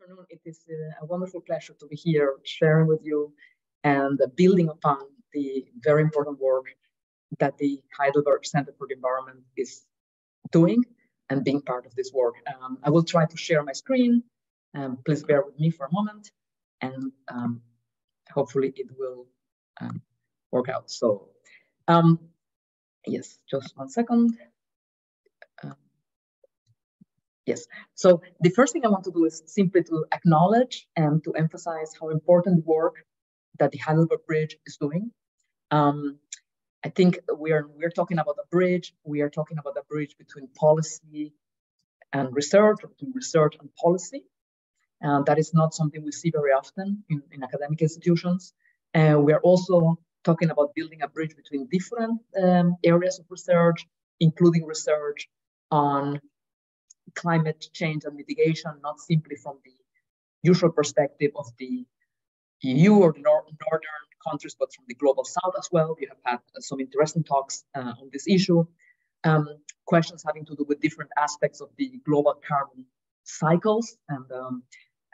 afternoon. It is uh, a wonderful pleasure to be here sharing with you and building upon the very important work that the Heidelberg Center for the Environment is doing and being part of this work. Um, I will try to share my screen. Um, please bear with me for a moment and um, hopefully it will um, work out. So um, yes, just one second. Yes. So the first thing I want to do is simply to acknowledge and to emphasize how important work that the Heidelberg Bridge is doing. Um, I think we are we're talking about a bridge. We are talking about a bridge between policy and research, between research and policy. And that is not something we see very often in, in academic institutions. And we are also talking about building a bridge between different um, areas of research, including research on climate change and mitigation, not simply from the usual perspective of the EU or the nor northern countries, but from the global south as well. We have had uh, some interesting talks uh, on this issue. Um, questions having to do with different aspects of the global carbon cycles. And um,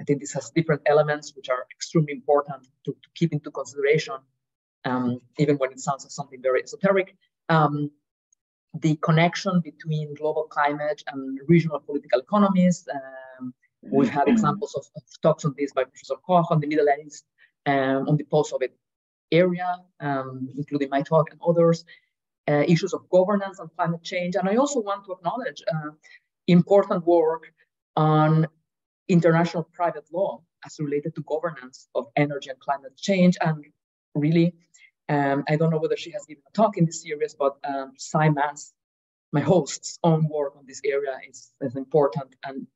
I think this has different elements which are extremely important to, to keep into consideration, um, even when it sounds like something very esoteric. The connection between global climate and regional political economies. Um, we've had examples of, of, talks on this by Professor Koch on the Middle East, um, on the post-Soviet area, um, including my talk and others, uh, issues of governance and climate change. And I also want to acknowledge uh, important work on international private law as related to governance of energy and climate change and really um, I don't know whether she has given a talk in this series, but um, Simons, my host's own work on this area is, is important and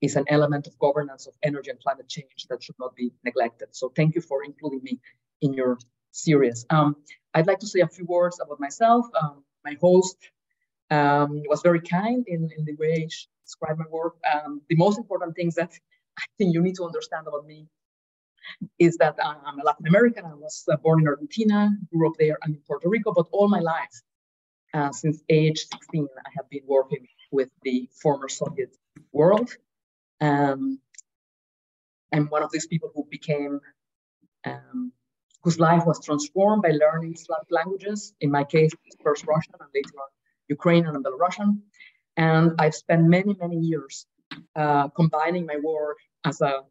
is an element of governance of energy and climate change that should not be neglected. So thank you for including me in your series. Um, I'd like to say a few words about myself. Um, my host um, was very kind in, in the way she described my work. Um, the most important things that I think you need to understand about me is that I'm a Latin American. I was uh, born in Argentina, grew up there and in Puerto Rico, but all my life, uh, since age 16, I have been working with the former Soviet world. Um, I'm one of these people who became, um, whose life was transformed by learning Slavic languages. In my case, first Russian and later on Ukrainian and Belarusian. And I've spent many, many years uh, combining my work as a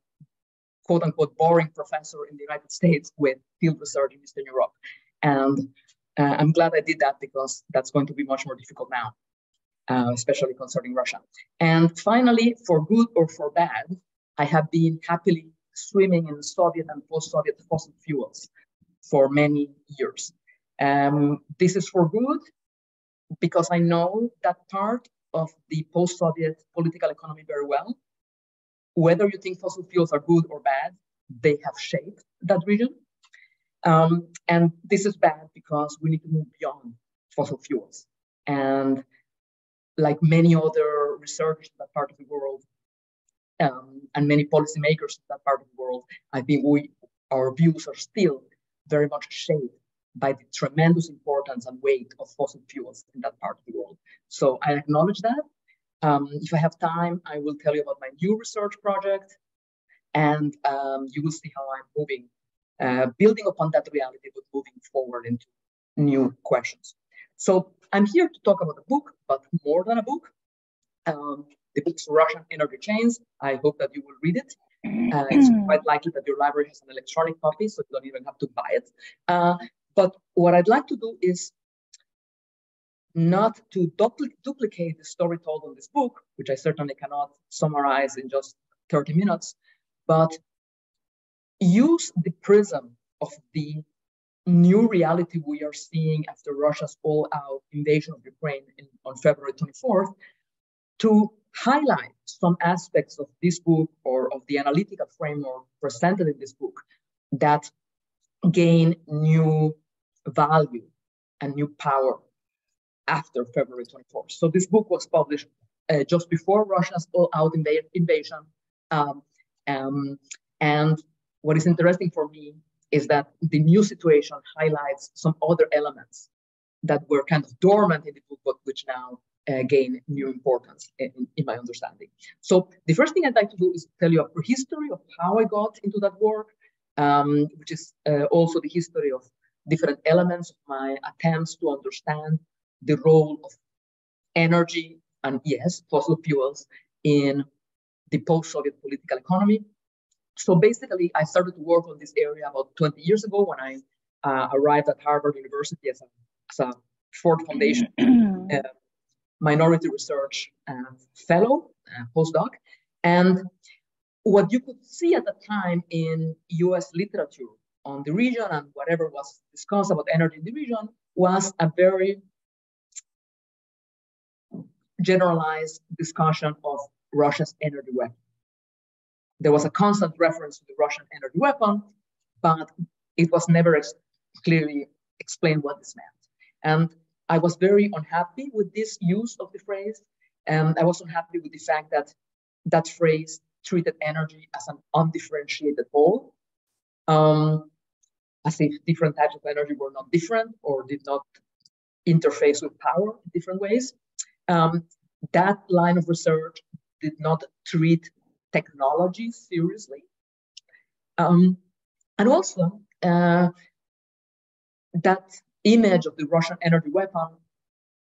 quote unquote boring professor in the United States with field research in Eastern Europe. And uh, I'm glad I did that because that's going to be much more difficult now, uh, especially concerning Russia. And finally, for good or for bad, I have been happily swimming in Soviet and post-Soviet fossil fuels for many years. Um, this is for good because I know that part of the post-Soviet political economy very well whether you think fossil fuels are good or bad, they have shaped that region. Um, and this is bad because we need to move beyond fossil fuels. And like many other researchers in that part of the world, um, and many policymakers in that part of the world, I think we our views are still very much shaped by the tremendous importance and weight of fossil fuels in that part of the world. So I acknowledge that, um, if I have time, I will tell you about my new research project, and um, you will see how I'm moving, uh, building upon that reality, but moving forward into new questions. So I'm here to talk about a book, but more than a book. Um, the book's Russian Energy Chains. I hope that you will read it. Uh, it's mm-hmm. quite likely that your library has an electronic copy, so you don't even have to buy it. Uh, but what I'd like to do is not to dupl duplicate the story told in this book, which I certainly cannot summarize in just 30 minutes, but use the prism of the new reality we are seeing after Russia's all-out invasion of Ukraine in, on February 24th to highlight some aspects of this book or of the analytical framework presented in this book that gain new value and new power after February 24th. So this book was published uh, just before Russia's all-out inv invasion. Um, um, and what is interesting for me is that the new situation highlights some other elements that were kind of dormant in the book, but which now uh, gain new importance in, in, my understanding. So the first thing I'd like to do is tell you a history of how I got into that work, um, which is uh, also the history of different elements of my attempts to understand the role of energy and yes, fossil fuels in the post-Soviet political economy. So basically, I started to work on this area about 20 years ago when I uh, arrived at Harvard University as a, as a Ford Foundation uh, minority research uh, fellow, uh, postdoc. And what you could see at the time in US literature on the region and whatever was discussed about energy in the region was a very generalized discussion of Russia's energy weapon. There was a constant reference to the Russian energy weapon, but it was never ex- clearly explained what this meant. And I was very unhappy with this use of the phrase. And I was unhappy with the fact that that phrase treated energy as an undifferentiated whole, um, as if different types of energy were not different or did not interface with power in different ways. Um, that line of research did not treat technology seriously. Um, and also, uh, that image of the Russian energy weapon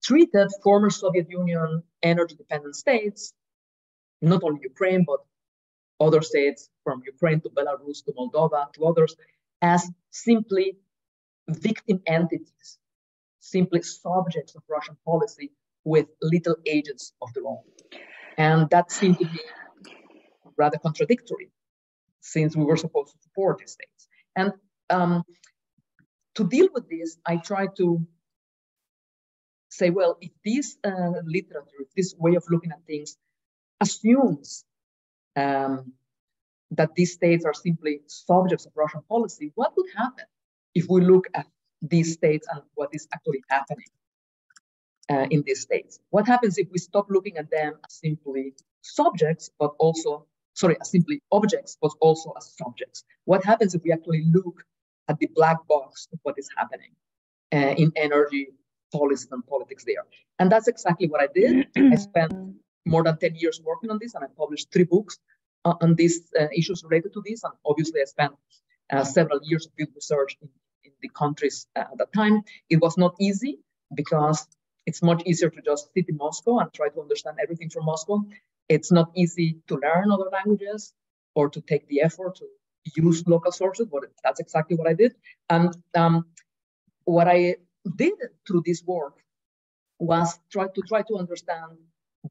treated former Soviet Union energy dependent states, not only Ukraine, but other states from Ukraine to Belarus to Moldova to others, as simply victim entities, simply subjects of Russian policy with little agents of their own. And that seemed to be rather contradictory since we were supposed to support these states. And um, to deal with this, I tried to say, well, if this uh, literature, this way of looking at things assumes um, that these states are simply subjects of Russian policy, what would happen if we look at these states and what is actually happening uh, in these states? What happens if we stop looking at them as simply subjects, but also, sorry, as simply objects, but also as subjects? What happens if we actually look at the black box of what is happening uh, in energy policies and politics there. And that's exactly what I did. I spent more than 10 years working on this and I published three books uh, on these uh, issues related to this. And obviously, I spent uh, several years of field research in, in the countries uh, at that time. It was not easy because it's much easier to just sit in Moscow and try to understand everything from Moscow. It's not easy to learn other languages or to take the effort to use local sources, but that's exactly what I did. And um, what I did through this work was try to try to understand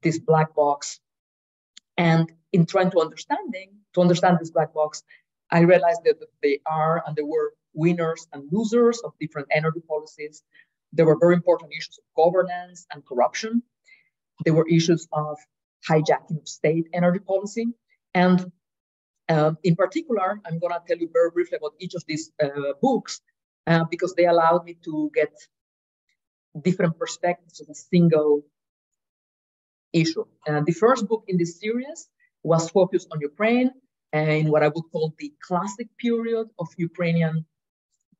this black box. And in trying to understanding, to understand this black box, I realized that they are and there were winners and losers of different energy policies. There were very important issues of governance and corruption. There were issues of hijacking of state energy policy. And um, in particular, I'm going to tell you very briefly about each of these uh, books uh, because they allowed me to get different perspectives of a single issue. Uh, the first book in this series was focused on Ukraine and what I would call the classic period of Ukrainian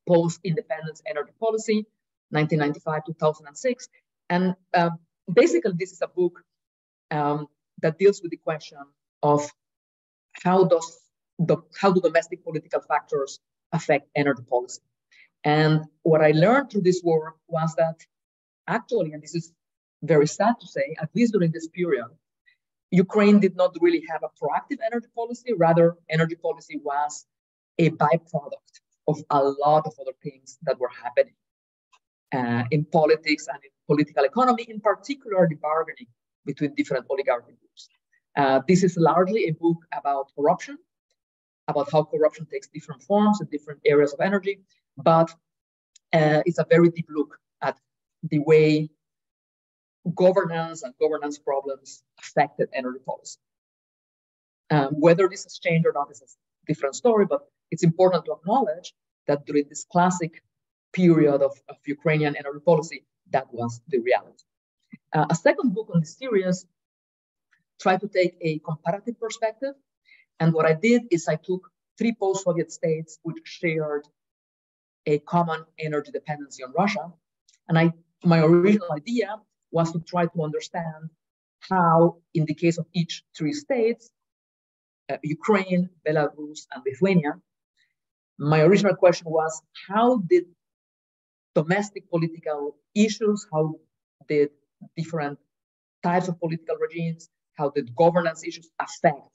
post-independence energy policy, 1995-2006. And uh, basically, this is a book um, that deals with the question of how does the, how do domestic political factors affect energy policy? And what I learned through this work was that actually, and this is very sad to say, at least during this period, Ukraine did not really have a proactive energy policy. Rather, energy policy was a byproduct of a lot of other things that were happening uh, in politics and in political economy, in particular the bargaining between different oligarchy groups. Uh, this is largely a book about corruption, about how corruption takes different forms in different areas of energy, but uh, it's a very deep look at the way governance and governance problems affected energy policy. Um, whether this has changed or not is a different story, but it's important to acknowledge that during this classic period of, of Ukrainian energy policy, that was the reality. Uh, a second book on the series tried to take a comparative perspective. And what I did is I took three post-Soviet states which shared a common energy dependency on Russia. And I, my original idea was to try to understand how, in the case of each three states, uh, Ukraine, Belarus, and Lithuania, my original question was how did domestic political issues, how did different types of political regimes, how did governance issues affect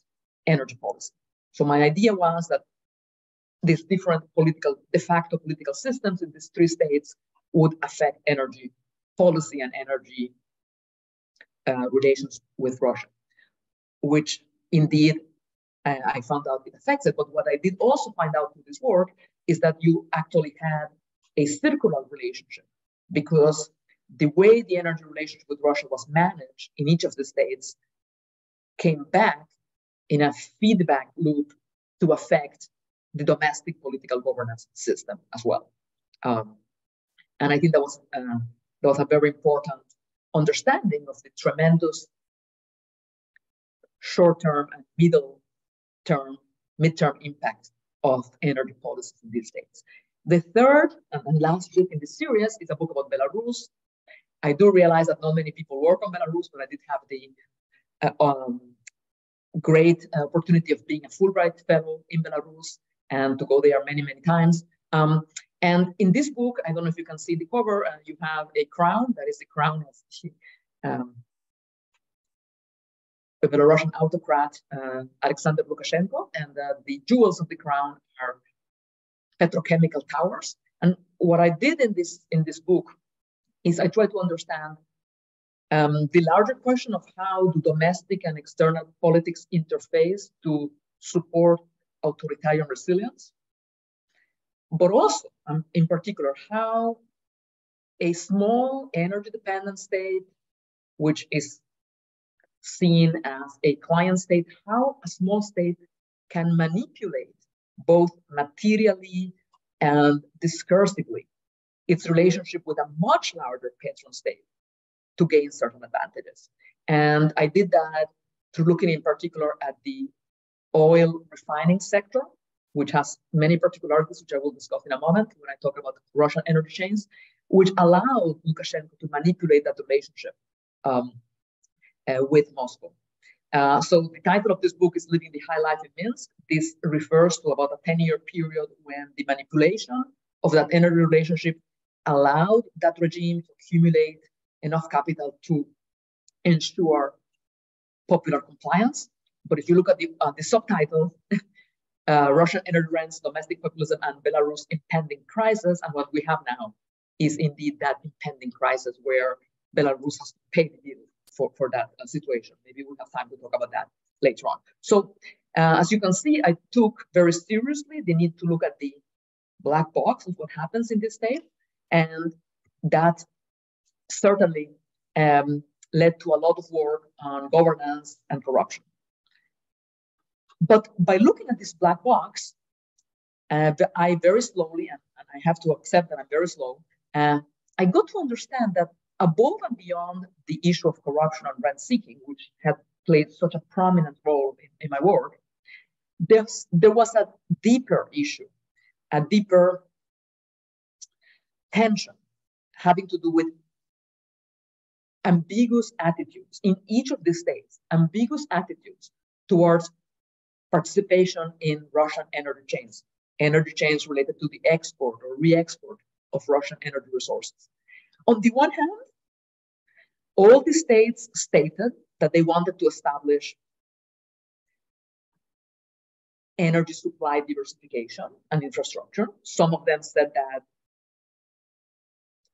energy policy? So my idea was that these different political, de facto political systems in these three states would affect energy policy and energy uh, relations with Russia, which indeed uh, I found out it affects it. But what I did also find out through this work is that you actually had a circular relationship because the way the energy relationship with Russia was managed in each of the states came back in a feedback loop to affect the domestic political governance system as well. Um, and I think that was uh, that was a very important understanding of the tremendous short-term and middle-term, mid-term impact of energy policies in these states. The third and last book in the series is a book about Belarus. I do realize that not many people work on Belarus, but I did have the uh, um, great opportunity of being a Fulbright fellow in Belarus and to go there many, many times. Um, and in this book, I don't know if you can see the cover, uh, you have a crown, that is the crown of um, the Belarusian autocrat, uh, Alexander Lukashenko, and uh, the jewels of the crown are petrochemical towers. And what I did in this, in this book is I tried to understand um, the larger question of how do domestic and external politics interface to support authoritarian resilience but also, um, in particular, how a small energy dependent state, which is seen as a client state, how a small state can manipulate both materially and discursively its relationship with a much larger patron state to gain certain advantages. And I did that through looking in particular at the oil refining sector, which has many particularities, which I will discuss in a moment when I talk about Russian energy chains, which allowed Lukashenko to manipulate that relationship um, uh, with Moscow. Uh, so the title of this book is Living the High Life in Minsk. This refers to about a 10-year period when the manipulation of that energy relationship allowed that regime to accumulate enough capital to ensure popular compliance. But if you look at the, uh, the subtitle, uh, Russian energy rents, domestic populism, and Belarus impending crisis. And what we have now is indeed that impending crisis where Belarus has pay the bill for, for that uh, situation. Maybe we'll have time to talk about that later on. So, uh, as you can see, I took very seriously the need to look at the black box of what happens in this state. And that certainly um, led to a lot of work on governance and corruption. But by looking at this black box, uh, I very slowly, and, and, I have to accept that I'm very slow, uh, I got to understand that above and beyond the issue of corruption and rent seeking, which had played such a prominent role in, in my work, there's, there was a deeper issue, a deeper tension having to do with ambiguous attitudes in each of these states, ambiguous attitudes towards participation in Russian energy chains, energy chains related to the export or re-export of Russian energy resources. On the one hand, all the states stated that they wanted to establish energy supply diversification and infrastructure. Some of them said that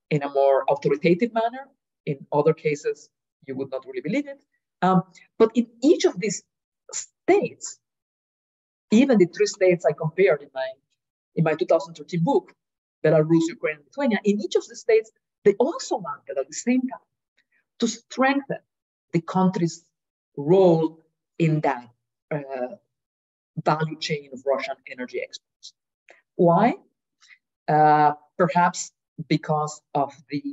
in a more authoritative manner. In other cases, you would not really believe it. Um, but in each of these states, even the three states I compared in my in my 2013 book, Belarus, Ukraine, and Lithuania, in each of the states, they also wanted at the same time to strengthen the country's role in that uh, value chain of Russian energy exports. Why? Uh, perhaps because of the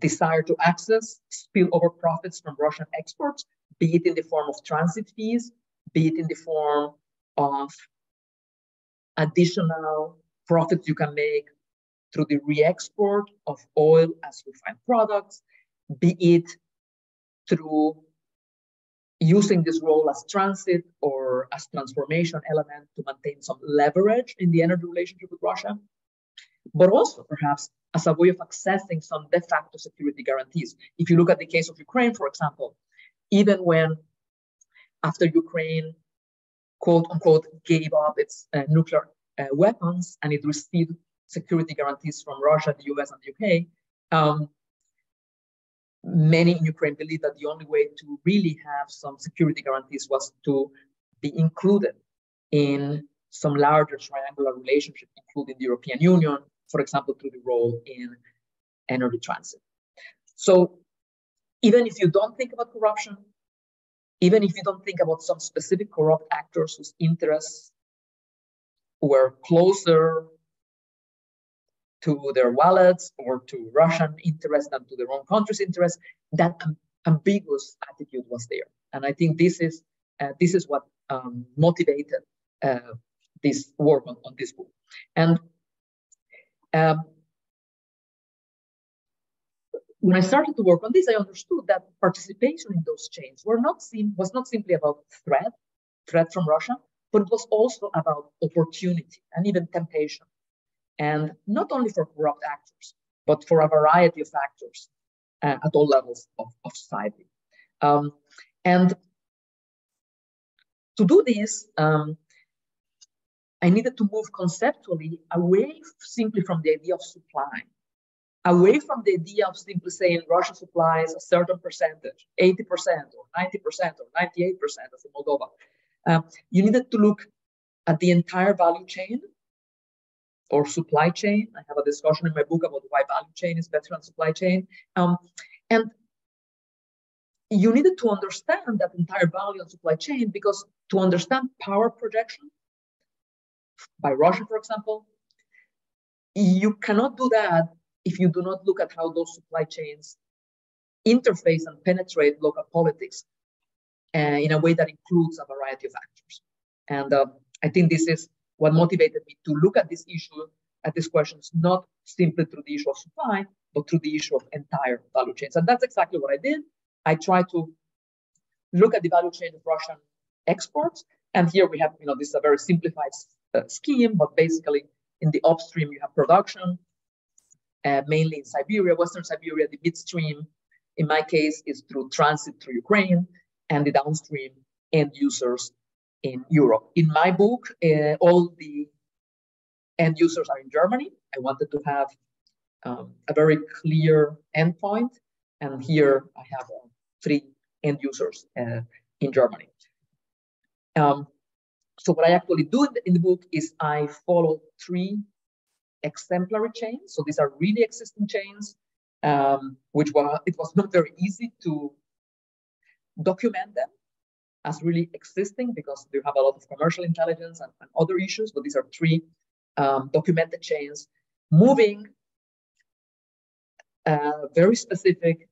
desire to access spillover profits from Russian exports be it in the form of transit fees, be it in the form of additional profits you can make through the re-export of oil as refined products, be it through using this role as transit or as transformation element to maintain some leverage in the energy relationship with Russia, but also perhaps as a way of accessing some de facto security guarantees. If you look at the case of Ukraine, for example, even when after Ukraine, quote unquote, gave up its uh, nuclear uh, weapons and it received security guarantees from Russia, the US, and the UK, um, many in Ukraine believe that the only way to really have some security guarantees was to be included in some larger triangular relationship, including the European Union, for example, through the role in energy transit. So even if you don't think about corruption, even if you don't think about some specific corrupt actors whose interests were closer to their wallets or to Russian interests than to their own country's interests, that ambiguous attitude was there. And I think this is uh, this is what um, motivated uh, this work on, on, this book. And um, when I started to work on this, I understood that participation in those chains were not was not simply about threat, threat from Russia, but it was also about opportunity and even temptation and not only for corrupt actors, but for a variety of actors uh, at all levels of, of society. Um, and to do this, um, I needed to move conceptually away simply from the idea of supply, away from the idea of simply saying Russia supplies a certain percentage, 80% or 90% or 98% of Moldova. Uh, you needed to look at the entire value chain or supply chain. I have a discussion in my book about why value chain is better than supply chain. Um, and you needed to understand that entire value and supply chain because to understand power projection by Russia, for example, you cannot do that if you do not look at how those supply chains interface and penetrate local politics uh, in a way that includes a variety of actors. And uh, I think this is what motivated me to look at this issue, at these questions, not simply through the issue of supply, but through the issue of entire value chains. And that's exactly what I did. I tried to look at the value chain of Russian exports. And here we have, you know, this is a very simplified uh, scheme, but basically in the upstream, you have production, uh, mainly in Siberia, Western Siberia, the midstream, in my case, is through transit through Ukraine, and the downstream end users in Europe. In my book, uh, all the end users are in Germany. I wanted to have um, a very clear endpoint. And here I have uh, three end users uh, in Germany. Um, so what I actually do in the, in the, book is I follow three exemplary chains. So these are really existing chains, um, which were, it was not very easy to document them as really existing because they have a lot of commercial intelligence and, and other issues, but these are three um, documented chains moving uh, very specific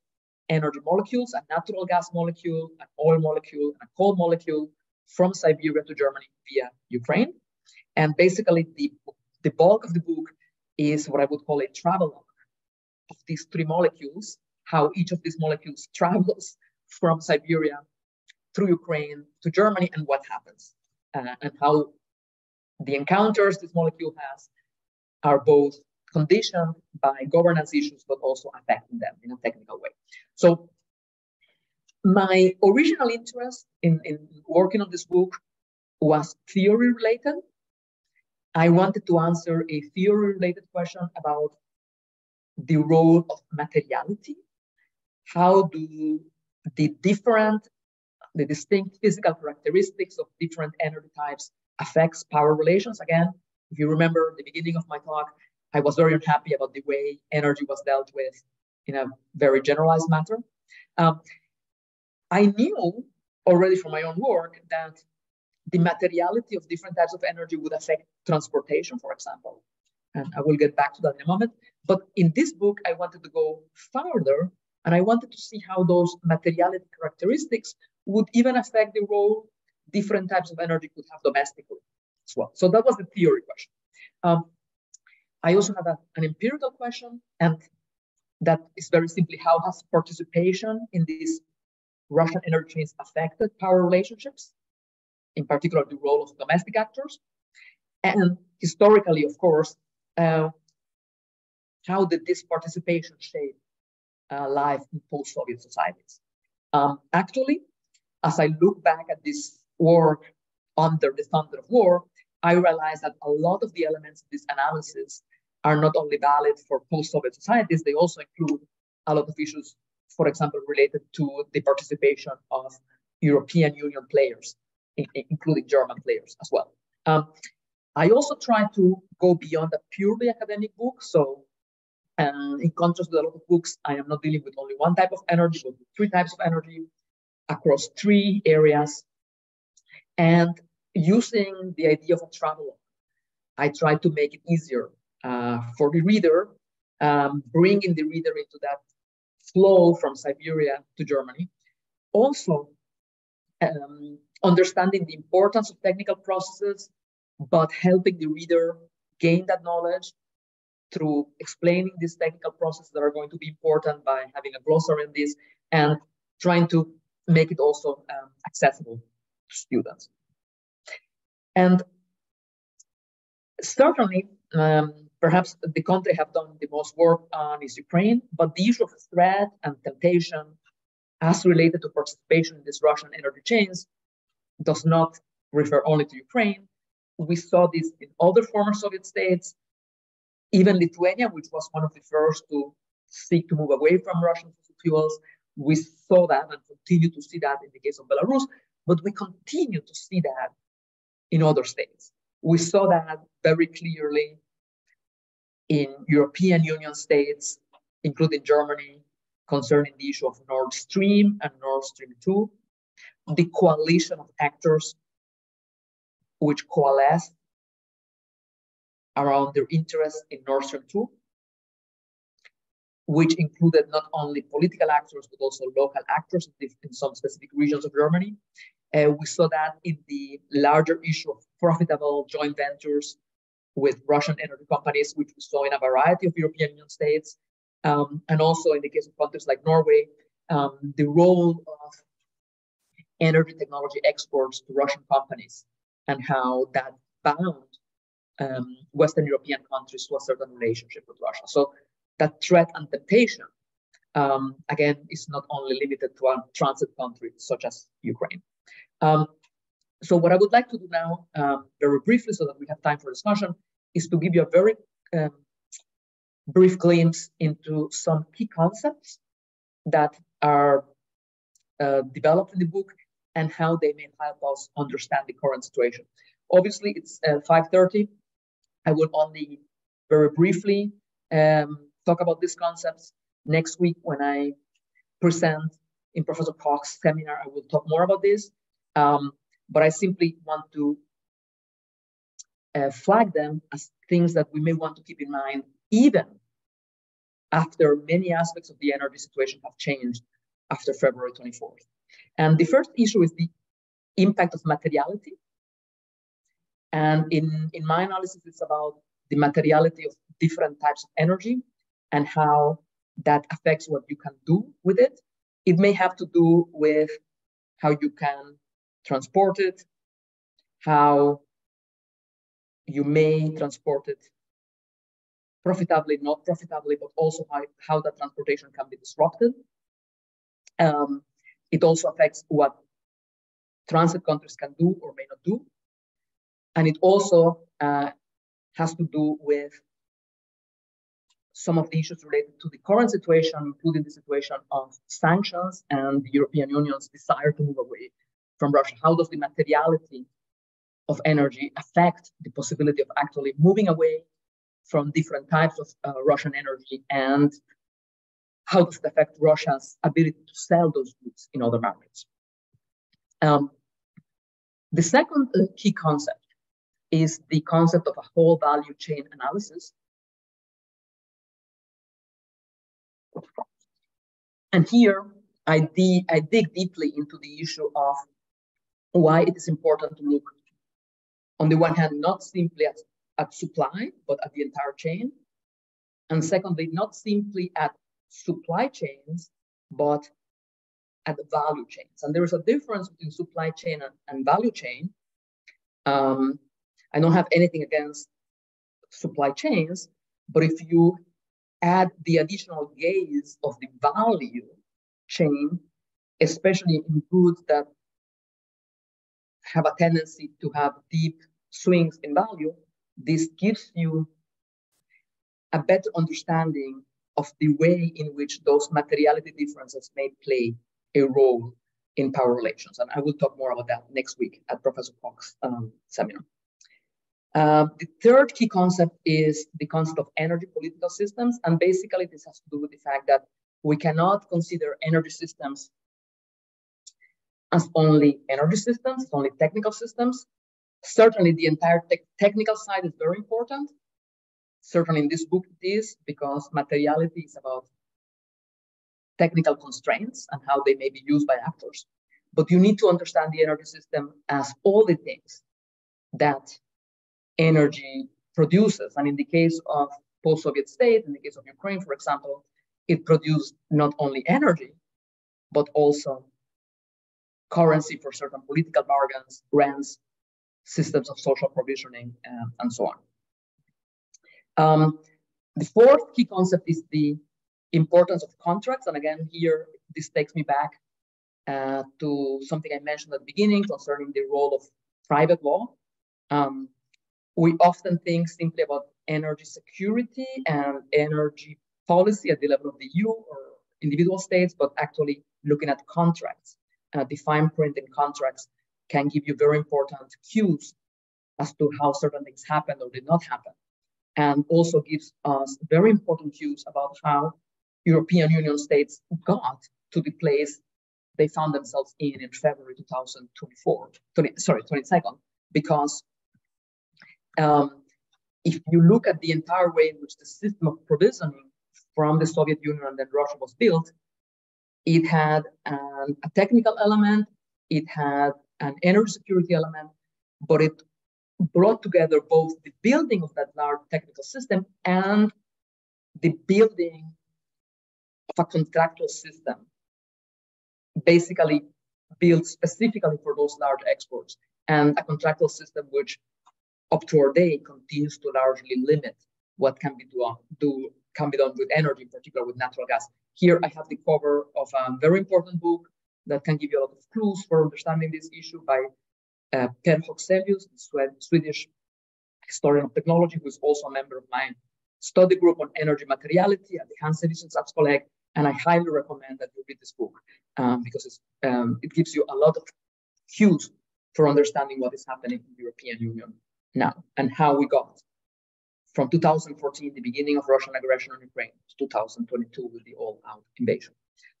energy molecules, a natural gas molecule, an oil molecule, and a coal molecule from Siberia to Germany via Ukraine. And basically, the, the bulk of the book is what I would call a travelogue of these three molecules, how each of these molecules travels from Siberia through Ukraine to Germany and what happens uh, and how the encounters this molecule has are both conditioned by governance issues, but also affecting them in a technical way. So my original interest in, in working on this book was theory related. I wanted to answer a theory related question about the role of materiality. How do the different the distinct physical characteristics of different energy types affects power relations. Again, if you remember the beginning of my talk, I was very unhappy about the way energy was dealt with in a very generalized matter. Um, I knew already from my own work that the materiality of different types of energy would affect transportation, for example. And I will get back to that in a moment. But in this book, I wanted to go further and I wanted to see how those materiality characteristics would even affect the role different types of energy could have domestically as well. So that was the theory question. Um, I also have a, an empirical question, and that is very simply how has participation in these Russian energy chains affected power relationships, in particular the role of domestic actors, and historically, of course, uh, how did this participation shape uh, life in post-Soviet societies? Um, actually, as I look back at this work under the thunder of war, I realize that a lot of the elements of this analysis are not only valid for post-Soviet societies, they also include a lot of issues, for example, related to the participation of European Union players, including German players as well. Um, I also try to go beyond a purely academic book. So uh, in contrast to a lot of books, I am not dealing with only one type of energy, but three types of energy across three areas. And using the idea of a traveler, I try to make it easier uh, for the reader, um, bringing the reader into that flow from Siberia to Germany. Also, um, understanding the importance of technical processes, but helping the reader gain that knowledge through explaining these technical processes that are going to be important by having a glossary on this and trying to make it also um, accessible to students. And certainly, um, perhaps the country have done the most work on is Ukraine, but the issue of threat and temptation as related to participation in these Russian energy chains does not refer only to Ukraine. We saw this in other former Soviet states, even Lithuania, which was one of the first to seek to move away from Russian fuels. We saw that and continue to see that in the case of Belarus, but we continue to see that in other states. We saw that very clearly in European Union states, including Germany, concerning the issue of Nord Stream and Nord Stream 2, the coalition of actors which coalesce around their interest in Nord Stream 2, which included not only political actors, but also local actors in some specific regions of Germany. Uh, we saw that in the larger issue of profitable joint ventures with Russian energy companies, which we saw in a variety of European Union states, um, and also in the case of countries like Norway, um, the role of energy technology exports to Russian companies and how that bound um, Western European countries to a certain relationship with Russia. So that threat and temptation, um, again, is not only limited to a transit country such as Ukraine. Um, so what I would like to do now, um, very briefly, so that we have time for discussion, is to give you a very um, brief glimpse into some key concepts that are uh, developed in the book and how they may help us understand the current situation. Obviously, it's uh, 5.30. I will only very briefly um, talk about these concepts. Next week, when I present in Professor Koch's seminar, I will talk more about this. Um, but I simply want to uh, flag them as things that we may want to keep in mind, even after many aspects of the energy situation have changed after February 24th. And the first issue is the impact of materiality. And in, in my analysis, it's about the materiality of different types of energy and how that affects what you can do with it. It may have to do with how you can transport it, how you may transport it profitably, not profitably, but also how, how that transportation can be disrupted. Um, it also affects what transit countries can do or may not do. And it also uh, has to do with some of the issues related to the current situation, including the situation of sanctions and the European Union's desire to move away from Russia? How does the materiality of energy affect the possibility of actually moving away from different types of uh, Russian energy? And how does it affect Russia's ability to sell those goods in other markets? Um, the second uh, key concept is the concept of a whole value chain analysis. And here I, I dig deeply into the issue of why it is important to look, on the one hand, not simply at at supply, but at the entire chain. And secondly, not simply at supply chains, but at the value chains. And there is a difference between supply chain and, and value chain. Um, I don't have anything against supply chains, but if you add the additional gaze of the value chain, especially in goods that have a tendency to have deep swings in value, this gives you a better understanding of the way in which those materiality differences may play a role in power relations. And I will talk more about that next week at Professor Koch's um, seminar. Uh, the third key concept is the concept of energy political systems. And basically, this has to do with the fact that we cannot consider energy systems as only energy systems, only technical systems. Certainly, the entire te technical side is very important. Certainly, in this book, it is because materiality is about technical constraints and how they may be used by actors. But you need to understand the energy system as all the things that energy produces. And in the case of post-Soviet state, in the case of Ukraine, for example, it produced not only energy, but also currency for certain political bargains, rents, systems of social provisioning, uh, and so on. Um, the fourth key concept is the importance of contracts. And again, here, this takes me back uh, to something I mentioned at the beginning concerning the role of private law. Um, we often think simply about energy security and energy policy at the level of the EU or individual states, but actually looking at contracts, uh, the fine print in contracts can give you very important cues as to how certain things happened or did not happen. And also gives us very important cues about how European Union states got to the place they found themselves in in February 2024, 20, sorry, 22nd, because um, if you look at the entire way in which the system of provisioning from the Soviet Union and then Russia was built, it had an, a technical element, it had an energy security element, but it brought together both the building of that large technical system and the building of a contractual system, basically built specifically for those large exports, and a contractual system which up to our day continues to largely limit what can be do, do can be done with energy, in particular with natural gas. Here I have the cover of a very important book that can give you a lot of clues for understanding this issue by uh, Per Högselius, the Swedish historian of technology, who is also a member of my study group on energy materiality at the Hans Elysius And I highly recommend that you read this book um, because um, it gives you a lot of cues for understanding what is happening in the European Union now and how we got from 2014, the beginning of Russian aggression on Ukraine, to 2022 with the all-out invasion.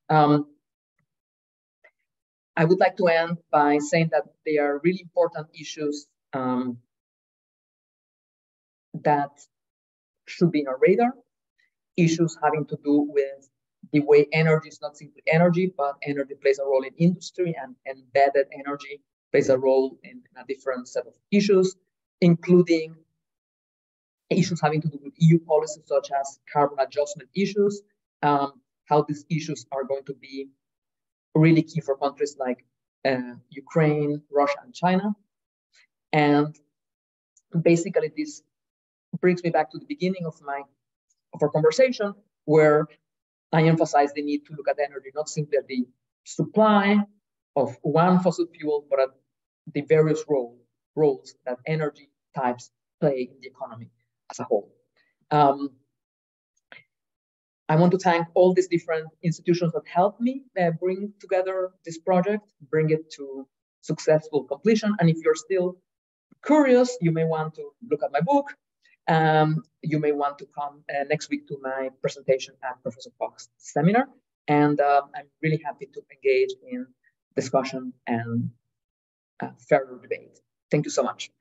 Um, I would like to end by saying that they are really important issues um, that should be in our radar. Issues having to do with the way energy is not simply energy, but energy plays a role in industry and embedded energy plays a role in a different set of issues including issues having to do with EU policies such as carbon adjustment issues, um, how these issues are going to be really key for countries like uh, Ukraine, Russia, and China. And basically, this brings me back to the beginning of my of our conversation, where I emphasize the need to look at energy not simply at the supply of one fossil fuel, but at the various role, roles that energy types play in the economy as a whole. Um, I want to thank all these different institutions that helped me uh, bring together this project, bring it to successful completion. And if you're still curious, you may want to look at my book. Um, you may want to come uh, next week to my presentation at Professor Koch's seminar. And uh, I'm really happy to engage in discussion and uh, further debate. Thank you so much.